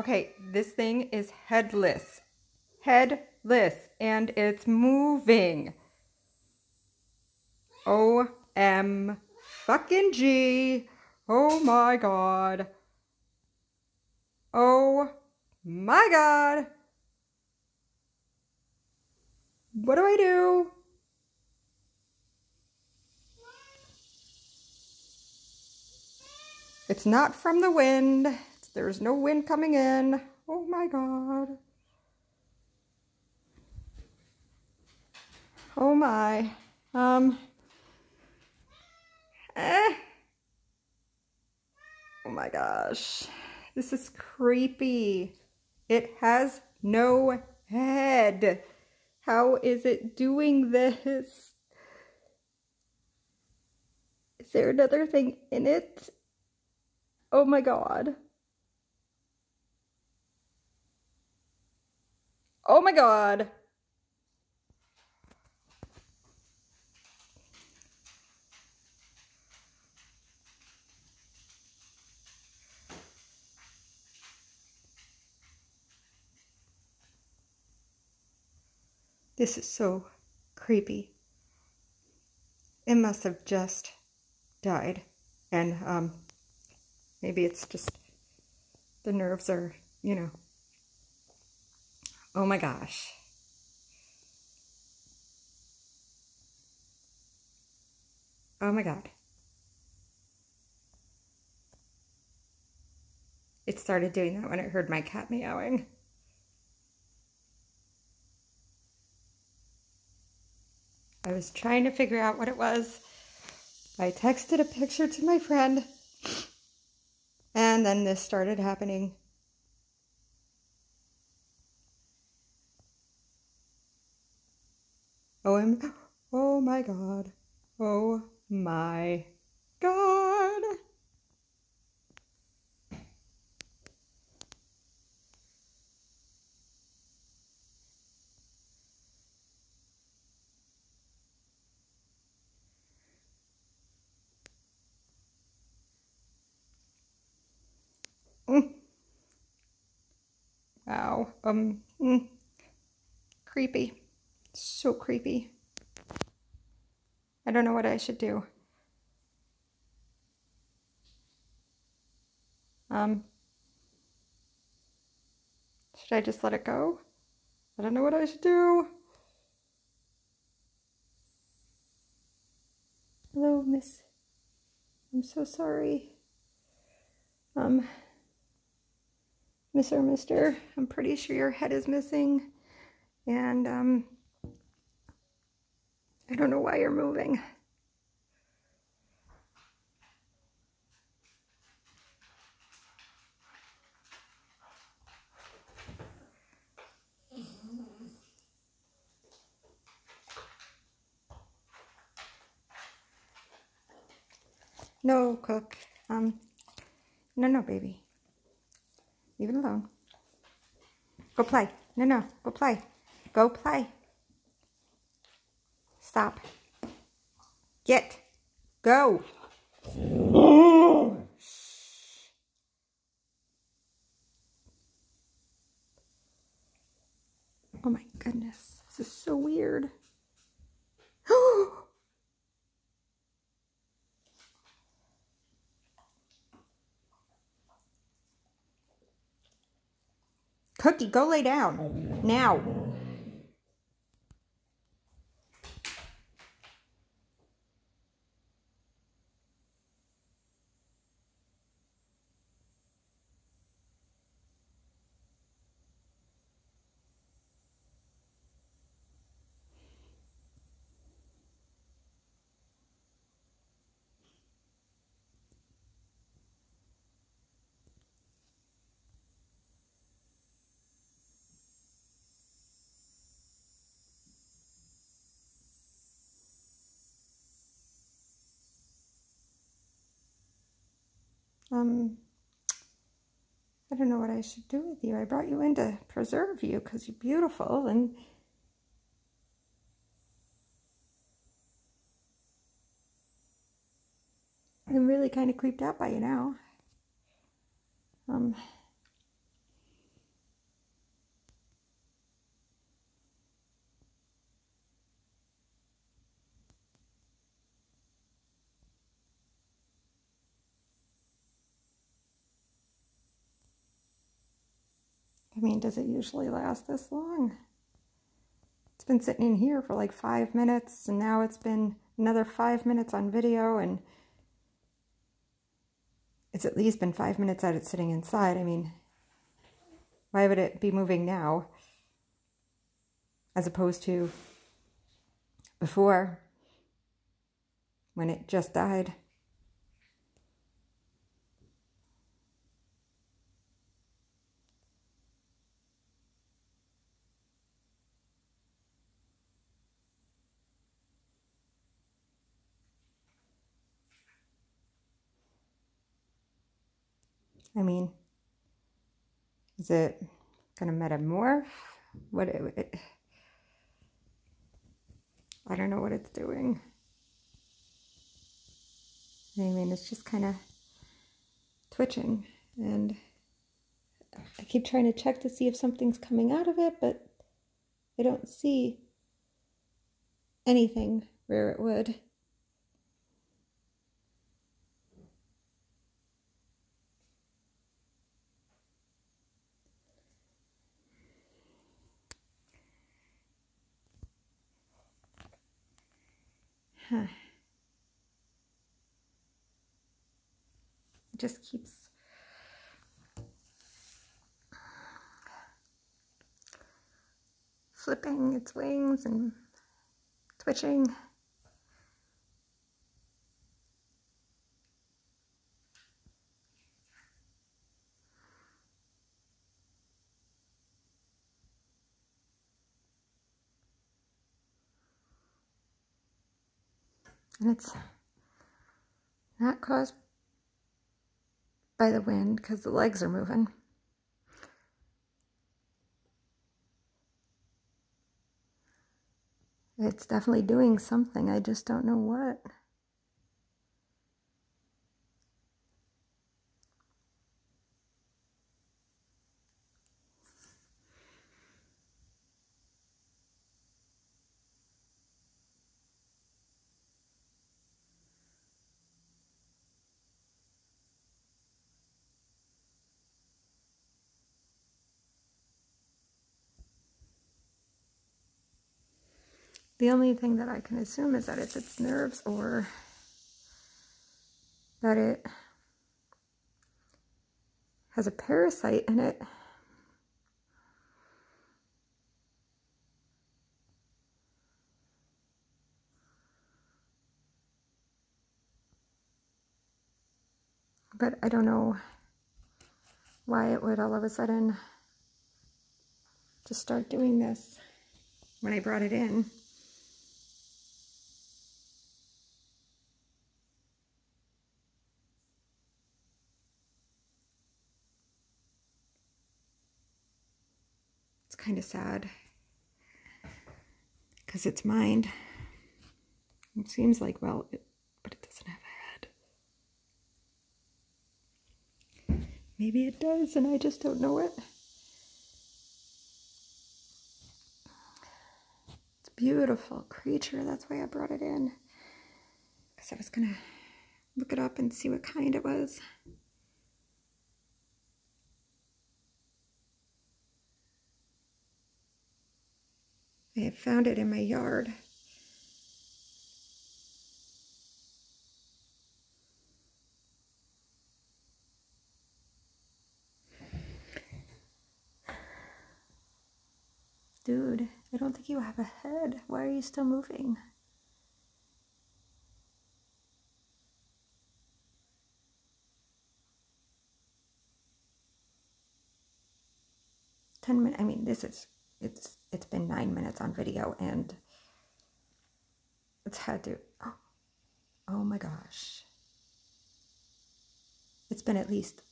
Okay, this thing is headless. Headless. And it's moving. O-M fucking G. Oh my god. Oh my god. What do I do? It's not from the wind. There's no wind coming in. Oh my god. Oh my. Um. Eh. Oh my gosh. This is creepy. It has no head. How is it doing this? Is there another thing in it? Oh my god. Oh my god. This is so creepy. It must have just died. And um, maybe it's just the nerves are, you know. Oh my gosh. Oh my god. It started doing that when it heard my cat meowing. I was trying to figure out what it was. I texted a picture to my friend, and then this started happening. Oh, I'm, oh my God. Oh my God. Mm. Wow. Um. Mm. Creepy. So creepy. I don't know what I should do. Um. Should I just let it go? I don't know what I should do. Hello, miss. I'm so sorry. Um. Miss or Mister, I'm pretty sure your head is missing. And, um, I don't know why you're moving. No, Cook. Um, no, no, baby. Leave it alone. Go play. No, no. Go play. Go play. Stop. Get. Go. Oh my goodness. This is so weird. Cookie, go lay down. Now. Um, I don't know what I should do with you. I brought you in to preserve you because you're beautiful and I'm really kind of creeped out by you now. Um, I mean, does it usually last this long? It's been sitting in here for like five minutes, and now it's been another five minutes on video, and it's at least been five minutes that it's sitting inside. I mean, why would it be moving now as opposed to before when it just died? I mean, is it going to metamorph? What it, it, I don't know what it's doing. I mean, it's just kind of twitching, and I keep trying to check to see if something's coming out of it, but I don't see anything where it would. It just keeps flipping its wings and twitching. And it's not caused by the wind because the legs are moving. It's definitely doing something, I just don't know what. The only thing that I can assume is that it's its nerves or that it has a parasite in it. But I don't know why it would all of a sudden just start doing this when I brought it in. Kind of sad because it's mind. It seems like, well, it, but it doesn't have a head. Maybe it does, and I just don't know it. It's a beautiful creature. That's why I brought it in. Because I was going to look it up and see what kind it was. I have found it in my yard. Dude, I don't think you have a head. Why are you still moving? Ten minutes. I mean, this is it's it's been nine minutes on video and it's had to oh, oh my gosh. It's been at least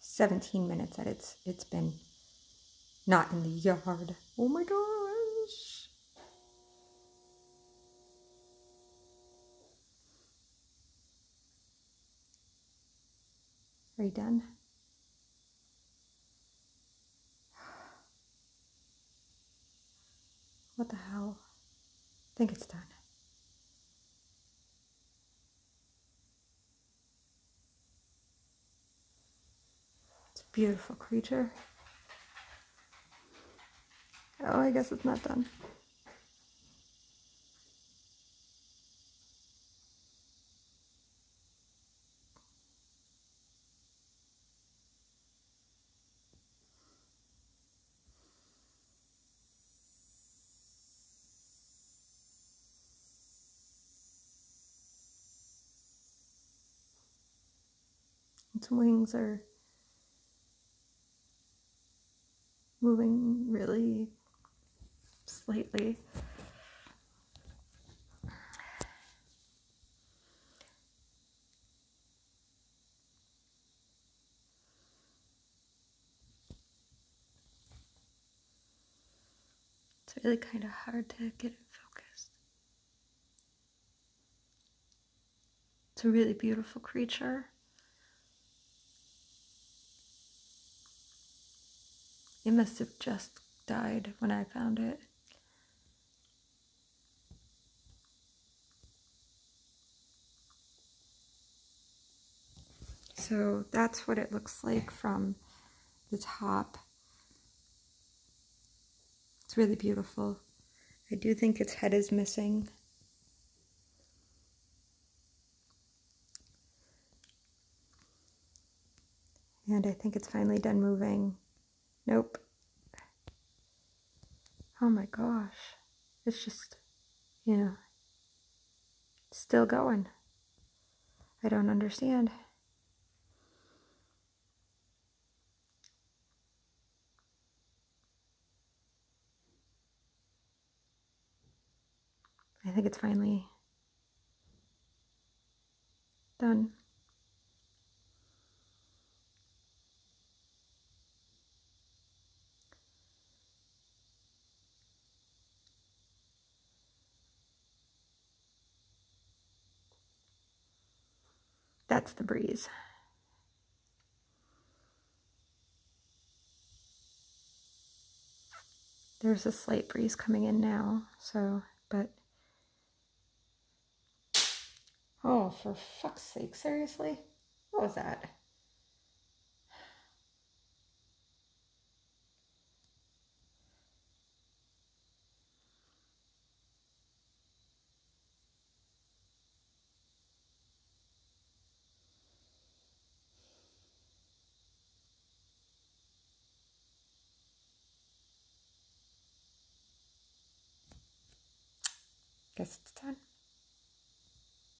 17 minutes that it's it's been not in the yard. Oh my gosh. Are you done What the hell? I think it's done. It's a Beautiful creature. Oh, I guess it's not done. Its wings are moving really slightly. It's really kind of hard to get it focused. It's a really beautiful creature. It must have just died when I found it. So that's what it looks like from the top. It's really beautiful. I do think its head is missing. And I think it's finally done moving. Nope. Oh my gosh. It's just, you know, still going. I don't understand. I think it's finally done. That's the breeze. There's a slight breeze coming in now, so, but Oh, for fuck's sake, seriously? What was that? It's done.